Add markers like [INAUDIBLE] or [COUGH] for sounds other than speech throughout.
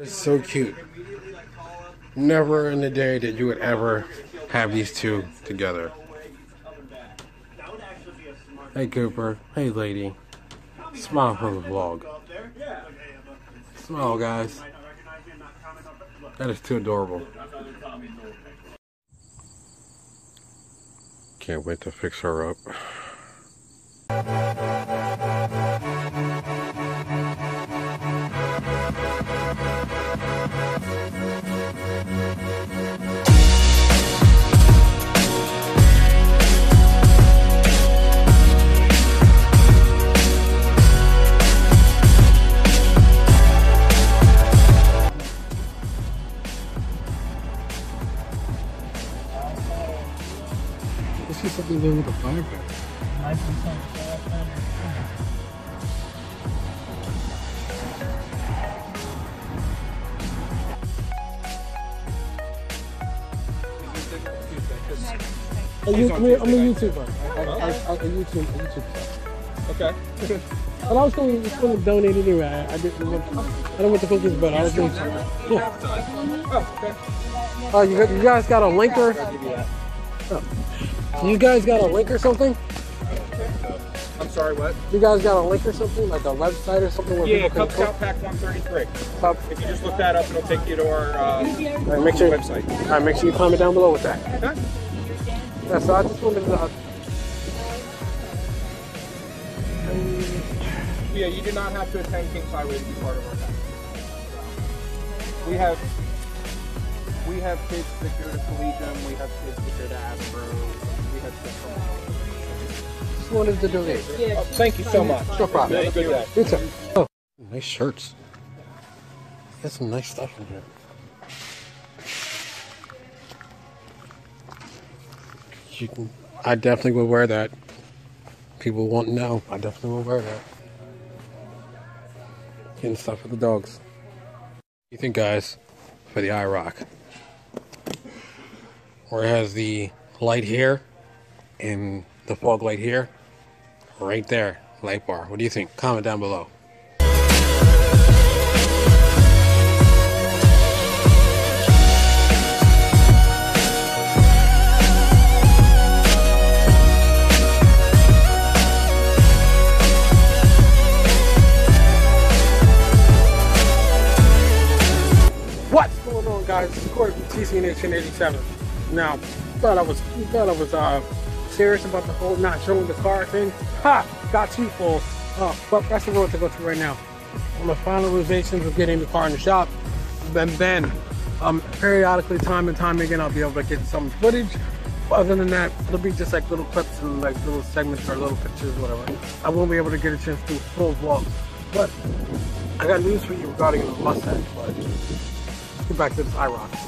It's so cute. Never in the day that you would ever have these two together. Hey Cooper. Hey lady. Smile for the vlog. Smile guys. That is too adorable. Can't wait to fix her up. I'm a YouTuber. I, I, I, a YouTube, a YouTube. Okay. But I was going to, going to donate anyway. I, I didn't want. To, I don't want the cookies, but I was going to. Yeah. Oh, okay. Oh, you, got- you guys got a link or? I'll you guys got a link or something? I'm sorry, what? You guys got a link or something, like a website or something where Yeah, Cub Scout Pack 133. Cub- If you just look that up, it'll take you to our uh, right, make sure. website. All right, make sure you comment down below with that. Okay. Yeah, so I just wanted to. Uh, Yeah, you do not have to attend Kings Highway to be part of our pack. We have we have kids that go to Collegium, we have kids that go to Astro, we have kids from just wanted to donate. oh, Thank you so much. No problem. Have a good day. You. Oh, nice shirts. Got some nice stuff in here. You can. I definitely will wear that. People won't know. I definitely will wear that. Getting stuff for the dogs. What do you think, guys, for the IROC? Where it has the light here and the fog light here? Right there, light bar. What do you think? Comment down below. 1887. Now, thought I was thought I was uh, serious about the whole not showing the car thing. Ha! Got too full. Uh, but that's the road to go to right now. On the final revisions of getting the car in the shop, and then um, periodically, time and time again, I'll be able to get some footage. Other than that, it'll be just like little clips and like little segments or little pictures, whatever. I won't be able to get a chance to do full vlogs. But I got news for you regarding the Mustang. but get back to this IROC.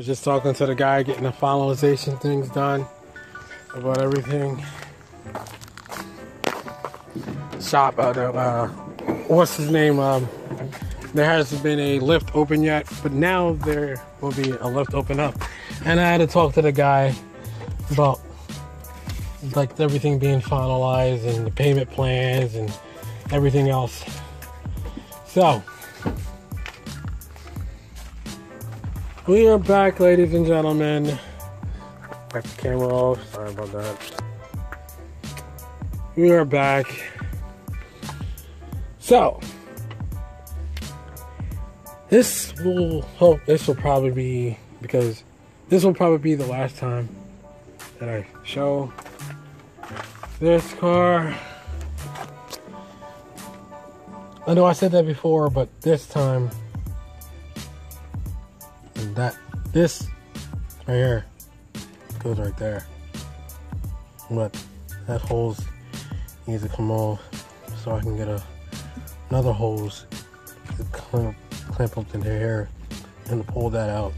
Was just talking to the guy getting the finalization things done about everything. Shop, uh, the, uh, what's his name? Um, there hasn't been a lift open yet, but now there will be a lift open up. And I had to talk to the guy about like everything being finalized and the payment plans and everything else. So, we are back, ladies and gentlemen. Back the camera off. Sorry about that. We are back. So, this will hope this will probably be because this will probably be the last time that I show this car. I know I said that before, but this time that this right here goes right there. But that hose needs to come off so I can get a another hose to clamp clamp up in here and pull that out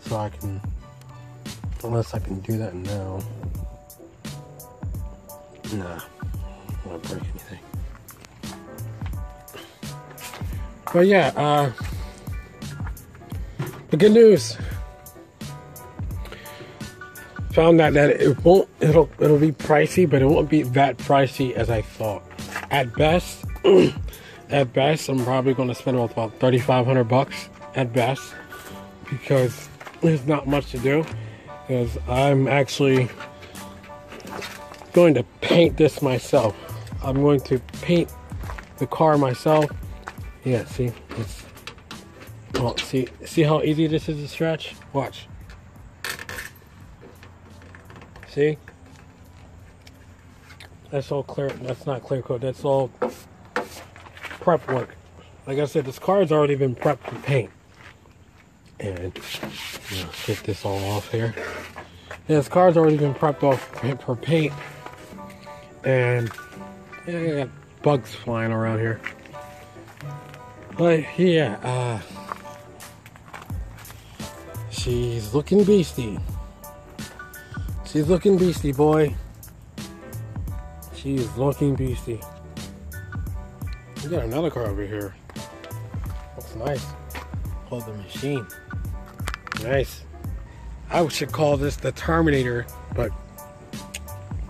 so I can unless I can do that now. Nah, I won't break anything. But yeah, uh good news. Found out that it won't it'll it'll be pricey, but it won't be that pricey as I thought. At best, [CLEARS THROAT] at best, I'm probably going to spend about 3,500 bucks at best because there's not much to do. Because I'm actually going to paint this myself. I'm going to paint the car myself. Yeah, see, it's well, see, see how easy this is to stretch. Watch. See, that's all clear. That's not clear coat. That's all prep work. Like I said, this car's already been prepped for paint. And you know, get this all off here. Yeah, this car's already been prepped off for paint. And yeah, I got bugs flying around here. But yeah, uh, she's looking beastie. She's looking beastie, boy. She's looking beastie. We got another car over here. Looks nice. Called the machine. Nice. I should call this the Terminator, but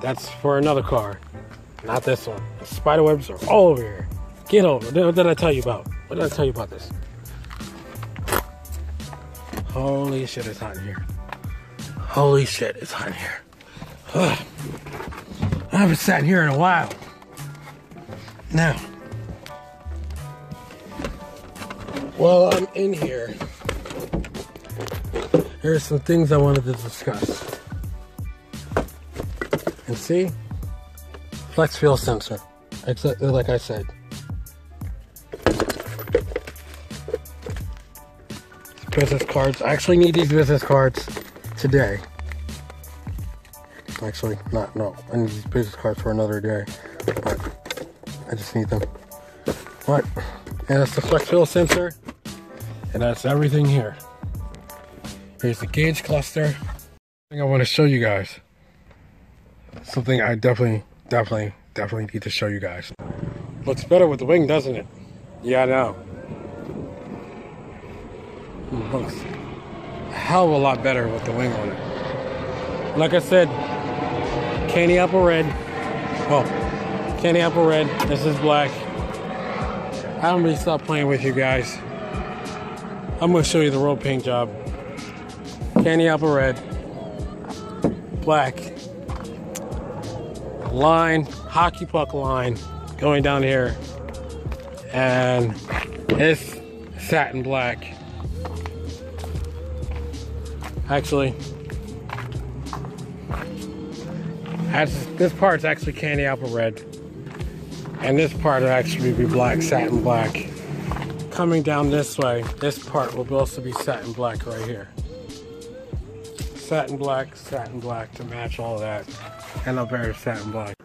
that's for another car. Not this one. The spider webs are all over here. Get over. What did I tell you about? What did I tell you about this? Holy shit, it's hot in here. Holy shit, it's hot in here. Ugh. I haven't sat here in a while. Now, while I'm in here, there's some things I wanted to discuss. And see? flex fuel sensor, exactly like I said. Business cards. I actually need these business cards today. Actually, not, no. I need these business cards for another day. But I just need them. But, and that's the flex fuel sensor. And that's everything here. Here's the gauge cluster. I want to show you guys. Something I definitely definitely, definitely need to show you guys. Looks better with the wing, doesn't it? Yeah, I know. Looks a hell of a lot better with the wing on it. Like I said, candy apple red. Well, candy apple red. This is black. I don't really stop playing with you guys. I'm gonna show you the road paint job. Candy apple red, black, line, hockey puck line going down here. And it's satin black. Actually, this part's actually candy apple red. And this part will actually be black, satin black. Coming down this way, this part will also be satin black right here. Satin black, satin black to match all that. And a very satin black.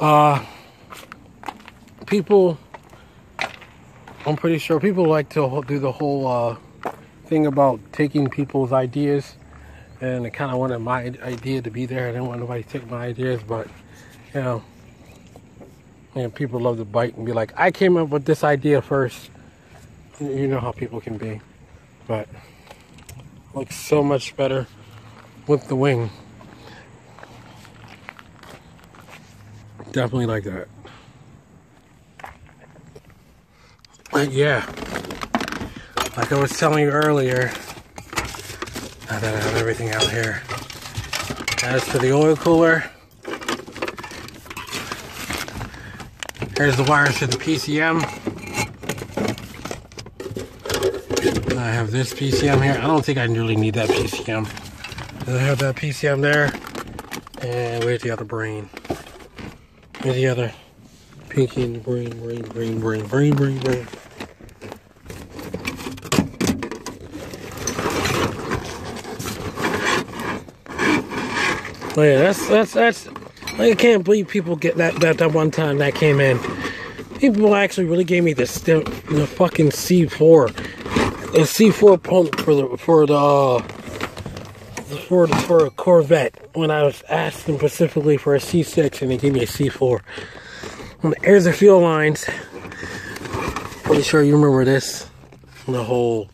Uh, people, I'm pretty sure people like to do the whole uh, thing about taking people's ideas, and I kind of wanted my idea to be there. I didn't want nobody to take my ideas, but you know, know, people love to bite and be like, "I came up with this idea first. You know how people can be, but looks so much better with the wing. Definitely like that. But yeah, like I was telling you earlier, now that I have everything out here. As for the oil cooler, here's the wires to the PCM. I have this PCM here. I don't think I really need that PCM. And I have that PCM there. And where's the other brain? Where's the other pinky and brain, brain, brain, brain, brain, brain, brain? Yeah, that's that's that's. I can't believe people get that that that one time that came in. People actually really gave me this the, the fucking C4, the C4 pump for the for the uh, for for a Corvette when I was asking specifically for a C6 and they gave me a C4. On the airs fuel lines, pretty sure you remember this, the whole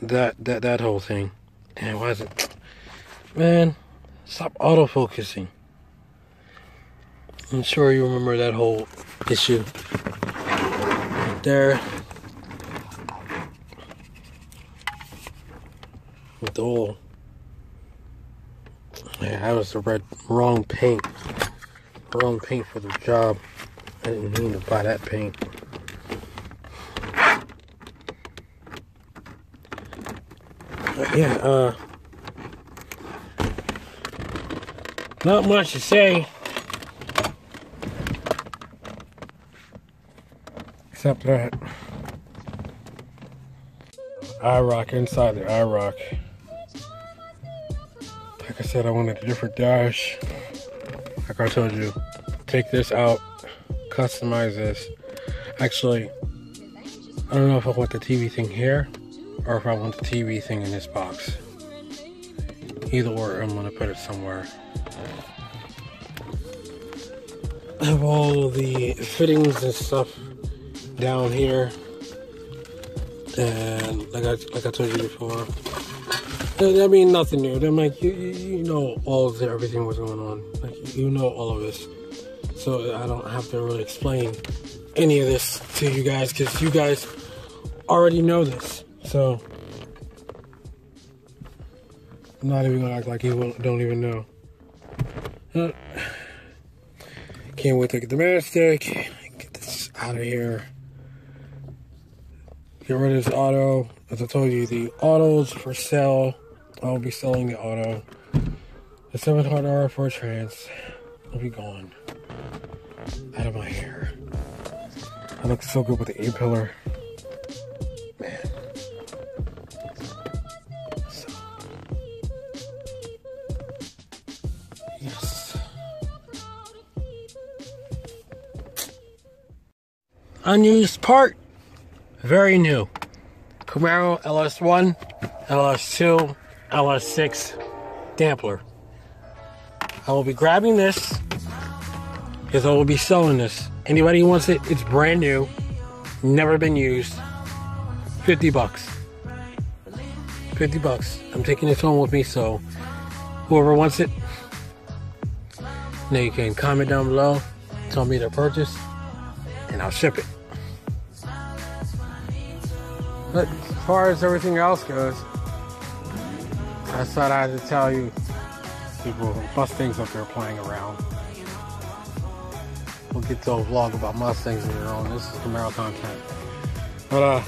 that that that whole thing. And it, man? Stop auto focusing. I'm sure you remember that whole issue. There. With the whole. Yeah, I was the red wrong paint. Wrong paint for the job. I didn't mean to buy that paint. yeah, uh not much to say. Except that IROC inside the IROC. Like I said, I wanted a different dash. Like I told you, take this out, customize this. Actually, I don't know if I want the TV thing here or if I want the TV thing in this box. Either or, I'm gonna put it somewhere. Have all the fittings and stuff down here. And like I like I told you before, I mean nothing new. I'm like you, you know all of the, everything was going on. Like you know all of this, so I don't have to really explain any of this to you guys because you guys already know this. So I'm not even gonna act like you don't even know. Uh, can't wait to get the matchstick. Get this out of here. Get rid of this auto. As I told you, the autos for sale. I'll be selling the auto. The 700R4 trans will be gone. Out of my hair. I look so good with the A-pillar. Man. Unused part. Very new. Camaro LS1, LS2, LS6 Dampler. I will be grabbing this because I will be selling this. Anybody who wants it, it's brand new, never been used. 50 bucks. 50 bucks. I'm taking this home with me, so whoever wants it, now you can comment down below, tell me their purchase, I'll ship it. But as far as everything else goes, I thought I had to tell you people Mustangs up there playing around. We'll get to a vlog about Mustangs later on. This is Camaro content. But uh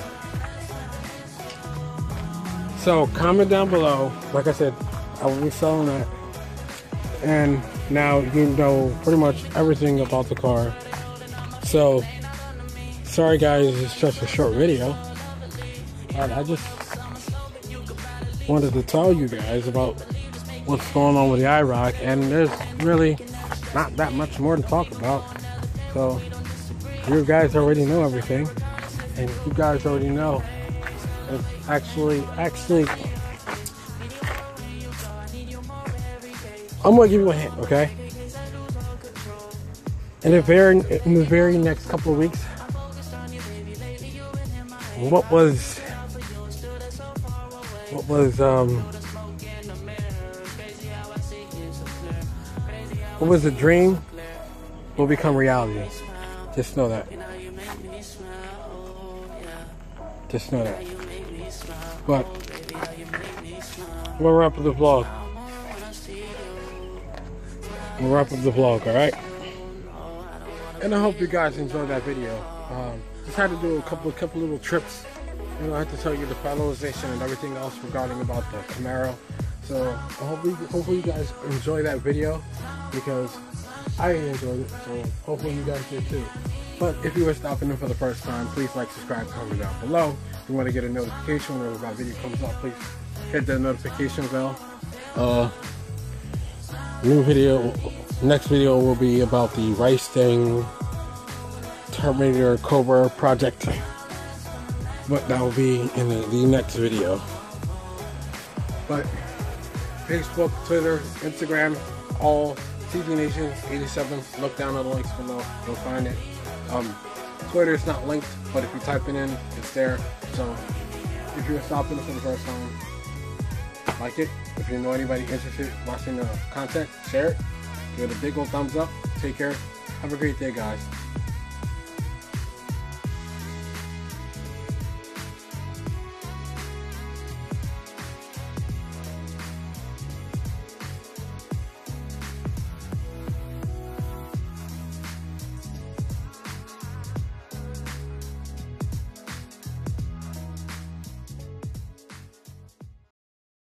so comment down below. Like I said, I will be selling that. And now you know pretty much everything about the car. So sorry guys, it's just a short video. I just wanted to tell you guys about what's going on with the IROC, and there's really not that much more to talk about. So, you guys already know everything, and you guys already know it's actually, actually, I'm gonna give you a hint, okay? In the very, in the very next couple of weeks, what was what was um what was a dream will become reality. Just know that. Just know that. But we'll wrap up the vlog. We'll wrap up the vlog, alright? And I hope you guys enjoyed that video. Um, just had to do a couple couple little trips you know, I have to tell you the finalization and everything else regarding about the Camaro. So hopefully, hopefully you guys enjoy that video because I enjoyed it. So hopefully you guys did too. But if you are stopping in for the first time, please like, subscribe, comment down below. If you want to get a notification whenever my video comes out, please hit the notification bell. Uh, new video, next video will be about the Rice Thing Terminator Cobra project. But that will be in the, the next video. But Facebook, Twitter, Instagram, all TZ Nation 87. Look down on the links below. You'll find it. Um, Twitter is not linked, but if you type it in, it's there. So if you're stopping for the first time, like it. If you know anybody interested in watching the content, share it. Give it a big old thumbs up. Take care. Have a great day, guys.